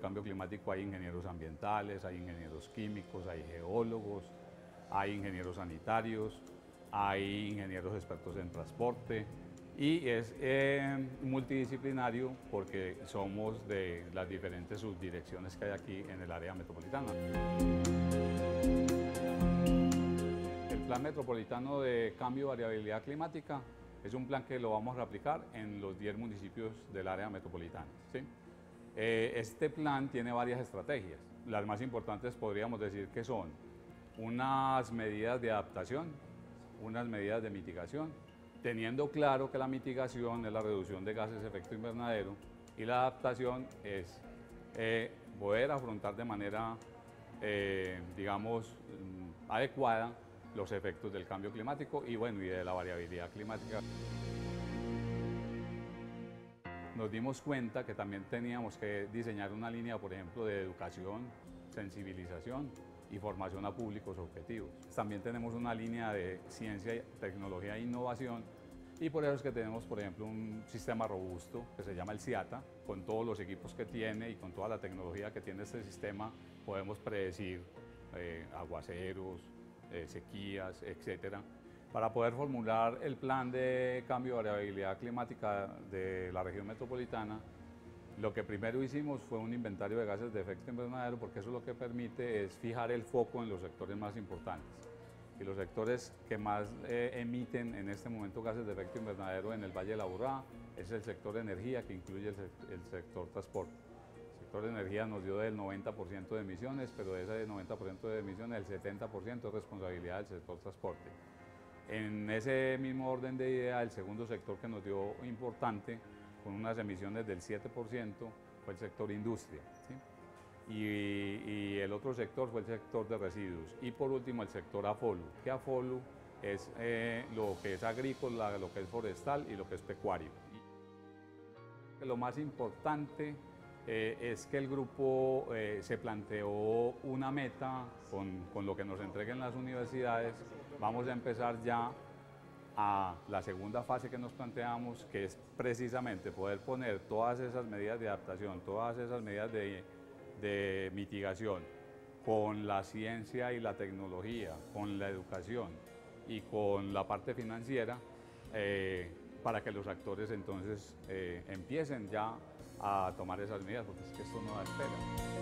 climático hay ingenieros ambientales, hay ingenieros químicos, hay geólogos, hay ingenieros sanitarios, hay ingenieros expertos en transporte y es eh, multidisciplinario porque somos de las diferentes subdirecciones que hay aquí en el área metropolitana. El Plan Metropolitano de Cambio y Variabilidad Climática es un plan que lo vamos a aplicar en los 10 municipios del área metropolitana. ¿sí? Eh, este plan tiene varias estrategias. Las más importantes podríamos decir que son unas medidas de adaptación, unas medidas de mitigación, teniendo claro que la mitigación es la reducción de gases de efecto invernadero y la adaptación es eh, poder afrontar de manera, eh, digamos, mm, adecuada los efectos del cambio climático y, bueno, y de la variabilidad climática. Nos dimos cuenta que también teníamos que diseñar una línea, por ejemplo, de educación, sensibilización y formación a públicos objetivos. También tenemos una línea de ciencia, tecnología e innovación y por eso es que tenemos, por ejemplo, un sistema robusto que se llama el CIATA, con todos los equipos que tiene y con toda la tecnología que tiene este sistema, podemos predecir eh, aguaceros, eh, sequías, etcétera, para poder formular el plan de cambio de variabilidad climática de la región metropolitana lo que primero hicimos fue un inventario de gases de efecto invernadero porque eso lo que permite es fijar el foco en los sectores más importantes. Y los sectores que más eh, emiten en este momento gases de efecto invernadero en el Valle de la Burrá es el sector energía que incluye el, sector transporte. El sector de energía nos dio del 90% de emisiones, pero de ese 90% de emisiones el 70% es responsabilidad del sector transporte. En ese mismo orden de idea, el segundo sector que nos dio importante con unas emisiones del 7%, fue el sector industria. Y, el otro sector fue el sector de residuos. Y por último el sector AFOLU, que AFOLU es eh, lo que es agrícola, lo que es forestal y lo que es pecuario. Lo más importante eh, es que el grupo eh, se planteó una meta con, con lo que nos entreguen las universidades. Vamos a empezar ya a la segunda fase que nos planteamos, que es precisamente poder poner todas esas medidas de adaptación, todas esas medidas de, mitigación con la ciencia y la tecnología, con la educación y con la parte financiera, eh, para que los actores entonces empiecen ya a tomar esas medidas, porque es que esto no da espera.